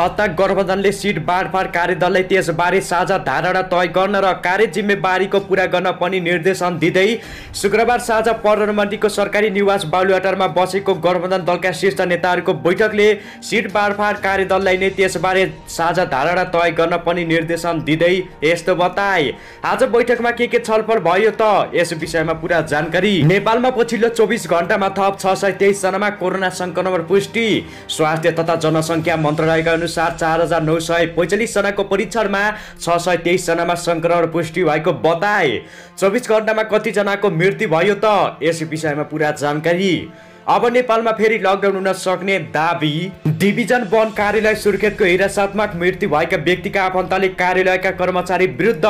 सत्ता गठबन्धनले सिट बाँडफाँड कार्यदललाई त्यसबारे साझा धारणा तय गर्न र कार्य जिम्मेवारीको पुरा गर्न पनि निर्देशन दिँदै शुक्रबार साँझ प्रधानमन्त्रीको सरकारी निवास बालुवाटारमा बसेको गठबन्धन दलका शीर्ष नेताहरूको बैठकले सिट बाँडफाँड कार्यदललाई नै त्यसबारे साझा धारणा तय गर्न पनि निर्देशन दिँदै यस्तो बताए। आज बैठकमा के के छलफल भयो त यस विषयमा पुरा जानकारी। नेपालमा पछिल्लो चौबिस घन्टामा थप छ सय तेइसजनामा कोरोना सङ्क्रमण पुष्टि। स्वास्थ्य तथा जनसङ्ख्या मन्त्रालयका अनुसार चार हजार नौ सय पैँचालिसजनाको परीक्षणमा छ सय तेइसजनामा सङ्क्रमण पुष्टि भएको बताए। चौबिस घन्टामा कतिजनाको मृत्यु भयो त? यस विषयमा पुरा जानकारी। अब नेपालमा फेरि लकडाउन हुन सक्ने दावी। डिभिजन वन कार्यालय सुर्खेतको हिरासत्मक मृत्यु भएका व्यक्तिका आफन्तले कार्यालयका कर्मचारी विरुद्ध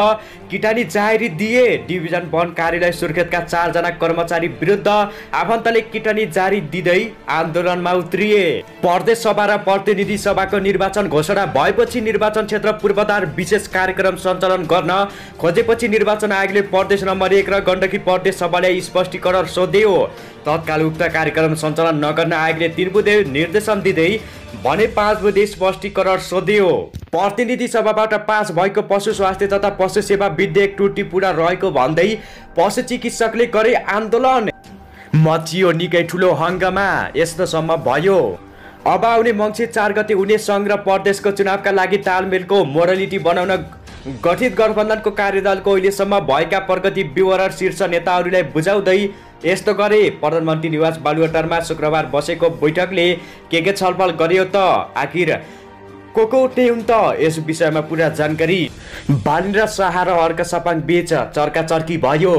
किटानी जाहेरी दिए। डिभिजन वन कार्यालय सुर्खेतका चारजना कर्मचारी विरुद्ध आफन्तले किटानी जारी दिँदै आन्दोलनमा उत्रिए। प्रदेश सभा र प्रतिनिधि सभाको निर्वाचन घोषणा भएपछि निर्वाचन क्षेत्र पूर्वाधार विशेष कार्यक्रम सञ्चालन गर्न खोजेपछि निर्वाचन आयोगले प्रदेश नम्बर एक र गण्डकी प्रदेश सभालाई स्पष्टीकरण सोध्यो। तत्काल उक्त कार्यक्रम सञ्चालन नगर्न आयोगले तिन बुधे निर्देशन दिँदै भने पाँच बुधे स्पष्टीकरण सोध्यो। प्रतिनिधि सभाबाट पास भएको पशु स्वास्थ्य तथा पशु सेवा विधेयक त्रुटि पुरा रहेको भन्दै पशु चिकित्सकले गरे आन्दोलन। मचियो निकै ठुलो हङ्गामा यस्तोसम्म भयो। अब आउने मङ्सिर चार गते हुने सङ्घ र प्रदेशको चुनावका लागि तालमेलको मोडलिटी बनाउन गठित गठबन्धनको कार्यदलको अहिलेसम्म भएका प्रगति विवरण शीर्ष नेताहरूलाई बुझाउँदै यस्तो गरे। प्रधानमन्त्री निवास बालुवाटारमा शुक्रबार बसेको बैठकले के के छलफल गर्यो त? आखिर को को उठ्ने हुन् त? यस विषयमा पुरा जानकारी। बालेन्द्र शाह र हर्क सापाङ बीच चर्का चर्की भयो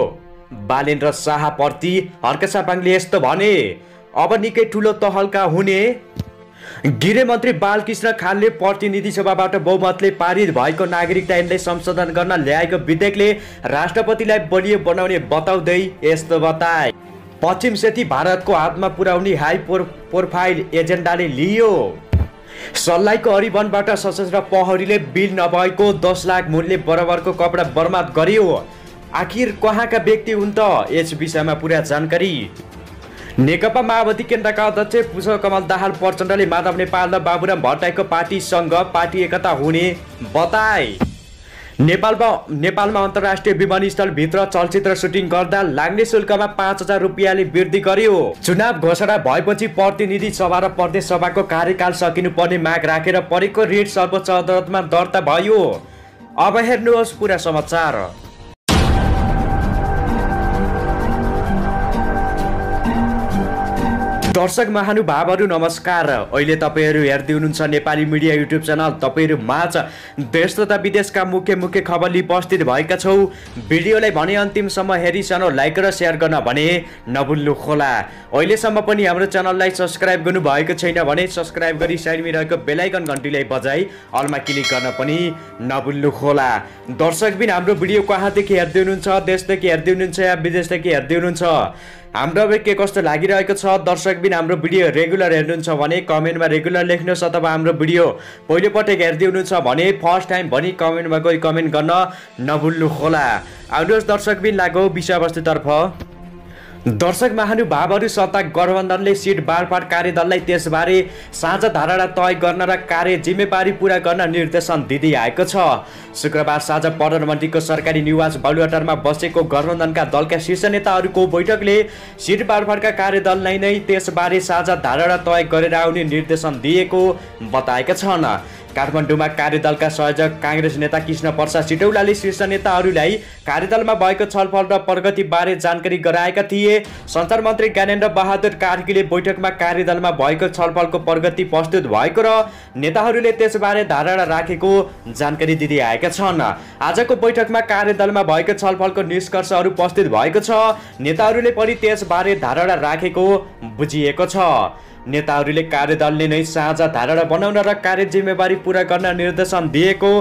बालेन्द्र शाहप्रति हर्क सापाङले यस्तो भने अब निकै ठुलो तहल्का हुने गृहमन्त्री बालकृष्ण खानले प्रतिनिधि सभाबाट बहुमतले पारित भएको नागरिकता ऐनलाई संशोधन गर्न ल्याएको विधेयकले राष्ट्रपतिलाई बलियो बनाउने बताउँदै यस्तो बताए। पश्चिम सेती भारतको हातमा पुर्याउने हाई प्रो प्रोफाइल एजेन्डाले लियो। सल्लाहको हरिवनबाट सशस्त्र प्रहरीले बिल नभएको दस लाख मूल्य बराबरको कपडा बर्बाद गर्यो। आखिर कहाँका व्यक्ति हुन् त? यस विषयमा पुरा जानकारी। नेकपा माओवादी केन्द्रका अध्यक्ष पुष्पकमल दाहाल प्रचण्डले माधव नेपाल र बाबुराम भट्टराईको पार्टीसँग पार्टी एकता हुने बताए। नेपालमा नेपालमा अन्तर्राष्ट्रिय विमानस्थलभित्र चलचित्र सुटिङ गर्दा लाग्ने शुल्कमा पाँच हजार रुपियाँले वृद्धि गर्यो। चुनाव घोषणा भएपछि प्रतिनिधि सभा र प्रदेश सभाको कार्यकाल सकिनुपर्ने माग राखेर परेको रिट सर्वोच्च अदालतमा दर्ता भयो। अब हेर्नुहोस् पुरा समाचार। दर्शक महानुभावहरू नमस्कार। अहिले तपाईँहरू हेर्दै हुनुहुन्छ नेपाली मिडिया युट्युब च्यानल। तपाईँहरू माझ देश तथा विदेशका मुख्य मुख्य खबर उपस्थित भएका छौँ। भिडियोलाई भने अन्तिमसम्म हेरिसानो लाइक र सेयर गर्न भने नभुल्नु खोला अहिलेसम्म पनि हाम्रो च्यानललाई सब्सक्राइब गर्नुभएको छैन भने सब्सक्राइब गरी साइडमा रहेको बेलायकन घन्टीलाई बजाई अलमा क्लिक गर्न पनि नभुल्नु खोला दर्शकबिन हाम्रो भिडियो कहाँदेखि हेर्दै हुनुहुन्छ देशदेखि हेर्दै हुनुहुन्छ या विदेशदेखि हेर्दै हुनुहुन्छ हाम्रो अब के कस्तो लागिरहेको छ दर्शकबिन हाम्रो भिडियो रेगुलर हेर्नुहुन्छ भने कमेन्टमा रेगुलर लेख्नुहोस् अथवा हाम्रो भिडियो पहिलोपटक हेर्दै हुनुहुन्छ भने फर्स्ट टाइम भनी कमेन्टमा गई कमेन्ट गर्न नभुल्नु होला आउनुहोस् दर्शकबिन लागौ विषयवस्तुतर्फ। दर्शक महानुभावहरू सत्ता गठबन्धनले सिट बाँडफाँड कार्यदललाई त्यसबारे साझा धारणा तय गर्न र कार्य जिम्मेवारी पुरा गर्न निर्देशन दिँदै आएको छ। शुक्रबार साँझ प्रधानमन्त्रीको सरकारी निवास बालुवाटारमा बसेको गठबन्धनका दलका शीर्ष नेताहरूको बैठकले सिट बाँडफाँडका कार्यदललाई नै त्यसबारे साझा धारणा तय गरेर आउने निर्देशन दिएको बताएका छन्। काठमाडौँमा कार्यदलका संयोजक काङ्ग्रेस नेता कृष्ण प्रसाद सिटौलाले शीर्ष नेताहरूलाई कार्यदलमा भएको छलफल र प्रगतिबारे जानकारी गराएका थिए। सञ्चार मन्त्री ज्ञानेन्द्र बहादुर कार्कीले बैठकमा कार्यदलमा भएको छलफलको प्रगति प्रस्तुत भएको र नेताहरूले त्यसबारे धारणा राखेको जानकारी दिँदै आएका छन्। आजको बैठकमा कार्यदलमा भएको छलफलको निष्कर्षहरू प्रस्तुत भएको छ। नेताहरूले पनि त्यसबारे धारणा राखेको बुझिएको छ। नेताहरूले कार्यदलले नै साझा धारणा बनाउन र कार्य जिम्मेवारी पुरा गर्न निर्देशन दिएको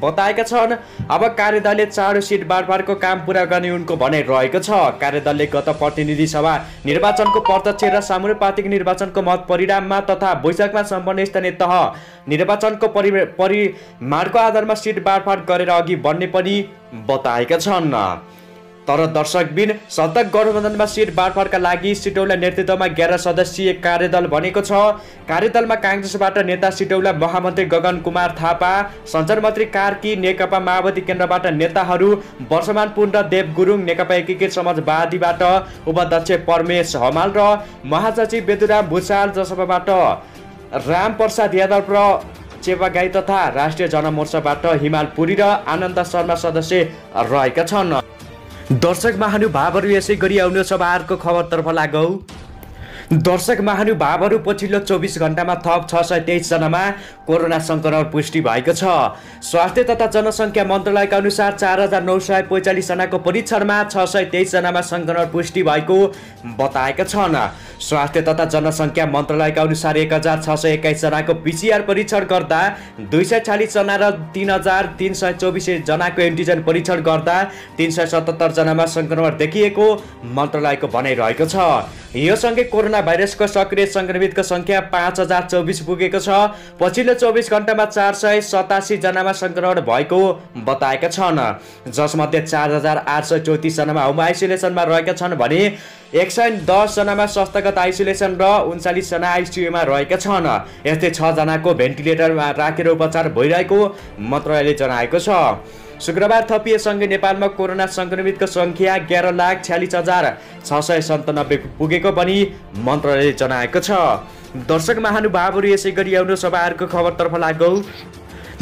बताएका छन्। अब कार्यदलले चाँडो सिट बाँडफाँडको काम पुरा गर्ने उनको भनाइ रहेको छ। कार्यदलले गत प्रतिनिधि सभा निर्वाचनको प्रत्यक्ष र सामुपातिक निर्वाचनको मत परिणाममा तथा बैशाखमा सम्पन्न स्थानीय तह निर्वाचनको परि परिमाणको आधारमा सिट बाँडफाँड गरेर अघि बढ्ने पनि बताएका छन्। तर दर्शकबिन सतक गठबन्धनमा सिट बाँडफाँडका लागि सिटौला नेतृत्वमा एघार सदस्यीय कार्यदल बनेको छ। कार्यदलमा काङ्ग्रेसबाट नेता सिटौला महामन्त्री गगन कुमार थापा सञ्चार मन्त्री कार्की नेकपा माओवादी केन्द्रबाट नेताहरू वर्षमान पुन देव गुरुङ नेकपा एकीकृत समाजवादीबाट उपाध्यक्ष परमेश हमाल र महासचिव बेदुराम भूषाल जसपाबाट रामप्रसाद यादव र चेपागाई तथा राष्ट्रिय जनमोर्चाबाट हिमाल पुरी र आनन्द शर्मा सदस्य रहेका छन्। दर्शक महानुभावहरू यसै गरी आउनु सभाहरूको खबरतर्फ लागौ। दर्शक महानुभावहरू पछिल्लो चौबिस घन्टामा थप छ सय तेइसजनामा कोरोना सङ्क्रमण पुष्टि भएको छ। स्वास्थ्य तथा जनसङ्ख्या मन्त्रालयका अनुसार चार हजार नौ सय पैँचालिसजनाको परीक्षणमा छ सय तेइसजनामा सङ्क्रमण पुष्टि भएको बताएका छन्। स्वास्थ्य तथा जनसङ्ख्या मन्त्रालयका अनुसार एक हजार छ सय एक्काइसजनाको पिसिआर परीक्षण गर्दा दुई सय छ्यालिसजना र तिन हजार तिन सय चौबिसजनाको एन्टिजेन परीक्षण गर्दा तिन सय सतहत्तरजनामा सङ्क्रमण देखिएको मन्त्रालयको भनाइरहेको छ। यो सँगै कोरोना भाइरसको सक्रिय सङ्क्रमितको सङ्ख्या पाँच हजार चौबिस पुगेको छ। पछिल्लो चौबिस घन्टामा चार सय सतासीजनामा सङ्क्रमण भएको बताएका छन्। जसमध्ये चार हजार आठ सय चौतिसजनामा होम आइसोलेसनमा रहेका छन् भने एक सय दसजनामा संस्थागत आइसोलेसन र उन्चालिसजना आइसियुमा रहेका छन्। यस्तै छजनाको भेन्टिलेटरमा राखेर उपचार भइरहेको मन्त्रालयले जनाएको छ। शुक्रबार थपिएसँगै नेपालमा कोरोना सङ्क्रमितको सङ्ख्या एघार लाख छ्यालिस हजार छ सय सन्तानब्बे पुगेको पनि मन्त्रालयले जनाएको छ। दर्शक महानुभावहरू यसै गरी आउनु सभाहरूको खबरतर्फ लागौ।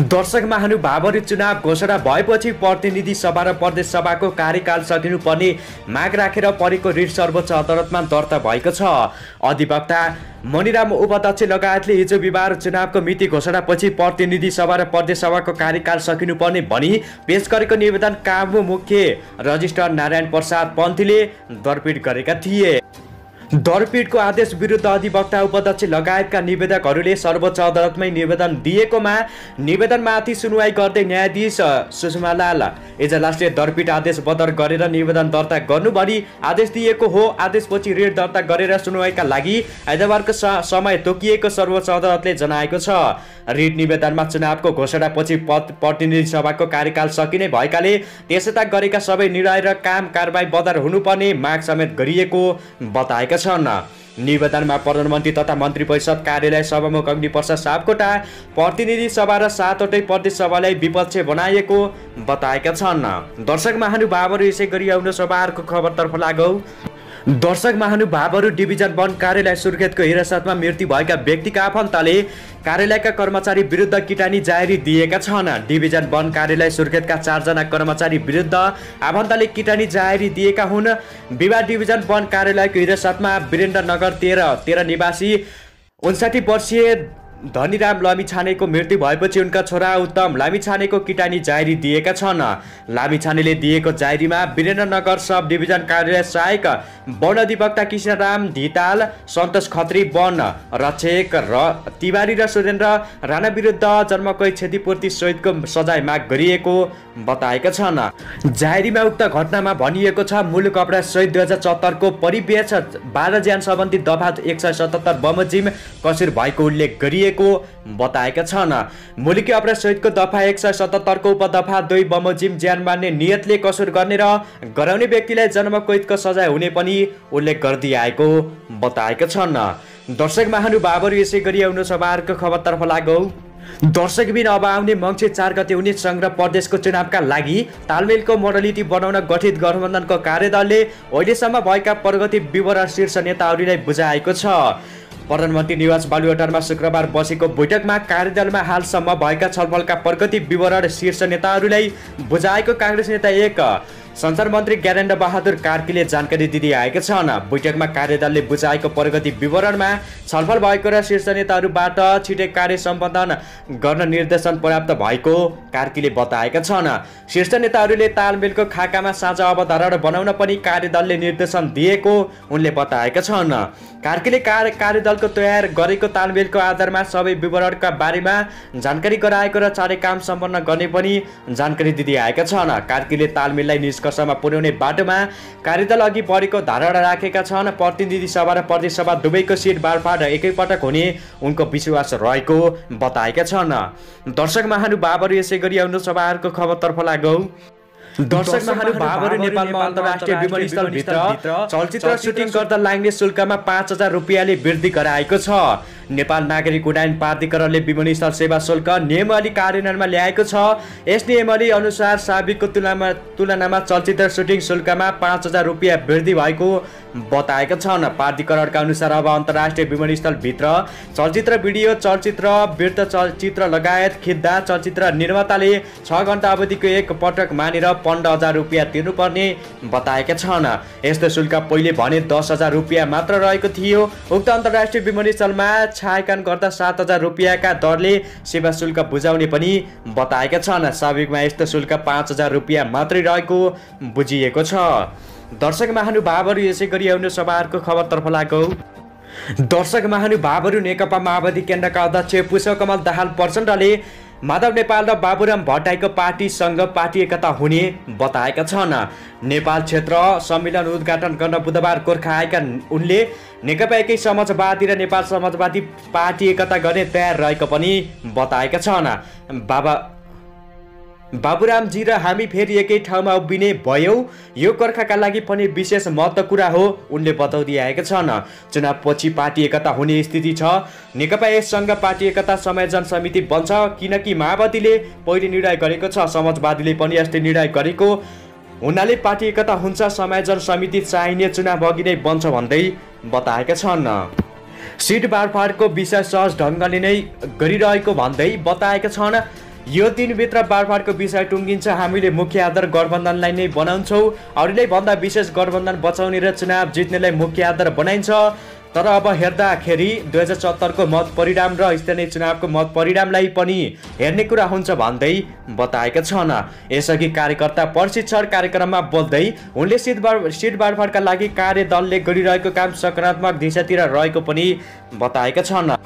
दर्शक महानुभावहरू चुनाव घोषणा भएपछि प्रतिनिधि सभा र प्रदेश सभाको कार्यकाल सकिनुपर्ने माग राखेर परेको रिट सर्वोच्च अदालतमा दर्ता भएको छ। अधिवक्ता मणिराम उपाध्यक्ष लगायतले हिजो बिहिबार चुनावको मिति घोषणापछि प्रतिनिधि सभा र प्रदेश सभाको कार्यकाल सकिनुपर्ने भनी पेश गरेको निवेदन काबु मुख्य रजिस्ट्रार नारायण प्रसाद पन्थीले दरपिट गरेका थिए। दरपीठको आदेश विरुद्ध अधिवक्ता उपाध्यक्ष लगायतका निवेदकहरूले सर्वोच्च अदालतमै निवेदन दिएकोमा निवेदनमाथि सुनवाई गर्दै न्यायाधीश सुषमालाल एजलासले दरपीठ आदेश बदर गरेर निवेदन दर्ता गर्नुभरि आदेश दिएको हो। आदेशपछि ऋण दर्ता गरेर सुनवाईका लागि आइतबारको समय तोकिएको सर्वोच्च अदालतले जनाएको छ। रिट निवेदनमा चुनावको घोषणापछि प्रतिनिधि सभाको कार्यकाल सकिने भएकाले त्यसता गरेका सबै निर्णय र काम कारवाही बदर हुनुपर्ने माग समेत गरिएको बताएका छन्। निवेदनमा प्रधानमन्त्री तथा मन्त्री परिषद कार्यालय सभामुख अग्निप्रसाद सापकोटा प्रतिनिधि सभा र सातवटै प्रदेश सभालाई विपक्ष बनाइएको बताएका छन्। दर्शक महानुभावहरू यसै गरी आउनु सभाहरूको खबरतर्फ लागौ। दर्शक महानुभावहरू डिभिजन वन कार्यालय सुर्खेतको हिरासतमा मृत्यु भएका व्यक्तिका आफन्तले कार्यालयका कर्मचारी विरुद्ध किटानी जारी दिएका छन्। डिभिजन वन कार्यालय सुर्खेतका चारजना कर्मचारी विरुद्ध आफन्तले किटानी जारी दिएका हुन्। विवाह डिभिजन वन कार्यालयको हिरासतमा वीरेन्द्रनगर तेह्र तेह्र निवासी उन्साठी वर्षीय धनीराम लामिछानेको मृत्यु भएपछि उनका छोरा उत्तम लामिछानेको किटानी जारी दिएका छन्। लामिछानेले दिएको जारीमा वीरेन्द्रनगर सब डिभिजन कार्यालय सहायक वन अधिवक्ता कृष्णराम धिताल सन्तोष खत्री वन रक्षक र तिवारी र सुरेन्द्र राणा विरुद्ध जन्मकै क्षतिपूर्ति सहितको सजाय माग गरिएको बताएका छन्। जाहेरीमा उक्त घटनामा भनिएको छ मूल कपडा सहित दुई हजार चौहत्तरको परिवेश बाह्र ज्यान सम्बन्धी दफा एक सय सतहत्तर बमोजिम कसुर भएको उल्लेख गरिएको बताएका छन्। मुलुकी अपराध सहितको दफा एक सय सतहत्तरको उपदफा दुई बमोजिम ज्यान मान्ने नियतले कसुर गर्ने र गराउने व्यक्तिलाई जन्मकैदको सजाय हुने पनि उल्लेख गरिदिआएको बताएका छन्। दर्शक महानुभावहरू यसै गरी आउनु सभाहरूको खबरतर्फ लागौ। दर्शकबिन अब आउने मङ्सिर चार गते हुने सङ्घ प्रदेशको चुनावका लागि तालमेलको मोडलिटी बनाउन गठित गठबन्धनको कार्यदलले अहिलेसम्म भएका प्रगति विवरण शीर्ष नेताहरूलाई बुझाएको छ। प्रधानमन्त्री निवास बालुवाटारमा शुक्रबार बसेको बैठकमा कार्यदलमा हालसम्म भएका छलफलका प्रगति विवरण शीर्ष नेताहरूलाई बुझाएको काङ्ग्रेस नेता एक सञ्चार मन्त्री ज्ञानेन्द्र बहादुर कार्कीले जानकारी दिँदै आएका छन्। बैठकमा कार्यदलले बुझाएको प्रगति विवरणमा छलफल भएको र शीर्ष नेताहरूबाट छिटै कार्य सम्पादन गर्न निर्देशन पर्याप्त भएको कार्कीले बताएका छन्। शीर्ष नेताहरूले तालमेलको खाकामा साझा अवधारणा बनाउन पनि कार्यदलले निर्देशन दिएको उनले बताएका छन्। कार्कीले कार्य कार्यदलको तयार गरेको तालमेलको आधारमा सबै विवरणका बारेमा जानकारी गराएको र चाँडै काम सम्पन्न गर्ने पनि जानकारी दिँदै आएका छन्। कार्कीले तालमेललाई निष्कर्षमा पुर्याउने बाटोमा कार्यदल अघि बढेको धारणा राखेका छन्। प्रतिनिधि सभा र प्रदेश सभा दुवैको सिट बाँडफाँड एकैपटक हुने उनको विश्वास रहेको बताएका छन्। दर्शक महानुभावहरू यसै गरी आउनु खबरतर्फ लागौ। दर्शक महानुभावहरू नेपालमा अन्तर्राष्ट्रिय विमानस्थलभित्र चलचित्र सुटिङ गर्दा लाग्ने शुल्कमा पाँच हजार रुपियाँले वृद्धि गराएको छ। नेपाल नागरिक उड्डयन प्राधिकरणले विमानस्थल सेवा शुल्क नियमावली कार्यान्वयनमा ल्याएको छ। यस नियमावली अनुसार साबिकको तुलनामा तुलनामा चलचित्र सुटिङ शुल्कमा पाँच हजार रुपियाँ वृद्धि भएको बताएका छन्। प्राधिकरणका अनुसार अब अन्तर्राष्ट्रिय विमानस्थलभित्र चलचित्र भिडियो चलचित्र वृत्त चलचित्र लगायत खिच्दा चलचित्र निर्माताले छ घन्टा अवधिको एक पटक मानेर पन्ध्र हजार रुपियाँ तिर्नुपर्ने बताएका छन्। यस्तो शुल्क पहिले भने दस हजार रुपियाँ मात्र रहेको थियो। उक्त अन्तर्राष्ट्रिय विमानस्थलमा छायाङ्कन गर्दा सात हजार रुपियाँका दरले सेवा शुल्क बुझाउने पनि बताएका छन्। साबिकमा यस्तो शुल्क पाँच हजार रुपियाँ मात्रै रहेको बुझिएको छ। दर्शक महानुभावहरू यसै गरी आउनु सभाहरूको खबरतर्फ लागौ। दर्शक महानुभावहरू नेकपा माओवादी केन्द्रका अध्यक्ष पुष्पकमल दाहाल प्रचण्डले माधव नेपाल र बाबुराम भट्टाईको पार्टीसँग पार्टी एकता हुने बताएका छन्। नेपाल क्षेत्र सम्मेलन उद्घाटन गर्न बुधबार गोर्खा आएका उनले नेकपा एकै समाजवादी र नेपाल समाजवादी पार्टी एकता गर्ने तयार रहेको पनि बताएका छन्। बाबा बाबुरामजी र हामी फेरि एकै ठाउँमा उभिने भयौँ। यो गोर्खाका लागि पनि विशेष महत्त्व कुरा हो उनले बताउँदै आएका छन् चुनावपछि पार्टी एकता हुने स्थिति छ। नेकपा यससँग पार्टी एकता संयोजन समिति बन्छ किनकि माओवादीले पहिले निर्णय गरेको छ समाजवादीले पनि यस्तै निर्णय गरेको। हुनाले पार्टी एकता हुन्छ संयोजन समिति चाहिने चुनाव अघि नै बन्छ भन्दै बताएका छन्। सिट बाँडफाँडको विषय सहज ढङ्गले नै गरिरहेको भन्दै बताएका छन्। यो दिनभित्र बाँडफाँडको विषय टुङ्गिन्छ। हामीले मुख्य आधार गठबन्धनलाई नै बनाउँछौँ। अरूले भन्दा विशेष गठबन्धन बचाउने र चुनाव जित्नेलाई मुख्य आधार बनाइन्छ। तर अब हेर्दाखेरि दुई हजार सत्तरको मत परिणाम र स्थानीय चुनावको मत परिणामलाई पनि हेर्ने कुरा हुन्छ भन्दै बताएका छन्। यसअघि कार्यकर्ता प्रशिक्षण कार्यक्रममा बोल्दै उनले सिट बाड सिट बाँडफाँडका लागि कार्यदलले गरिरहेको काम सकारात्मक दिशातिर रहेको पनि बताएका छन्।